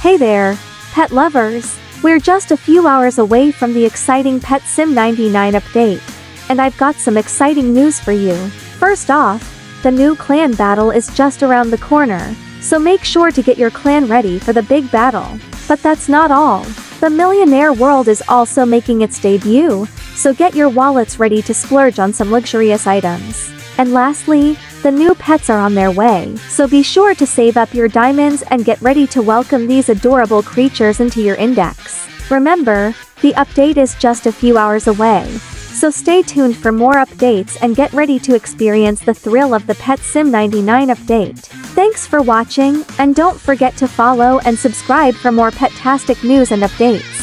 Hey there, pet lovers. We're just a few hours away from the exciting Pet Sim 99 update. And I've got some exciting news for you. First off, the new clan battle is just around the corner, so make sure to get your clan ready for the big battle. But that's not all. The Millionaire World is also making its debut, so get your wallets ready to splurge on some luxurious items. And lastly, the new pets are on their way, so be sure to save up your diamonds and get ready to welcome these adorable creatures into your index. Remember, the update is just a few hours away, so stay tuned for more updates and get ready to experience the thrill of the Pet Sim 99 update. Thanks for watching, and don't forget to follow and subscribe for more pet-tastic news and updates.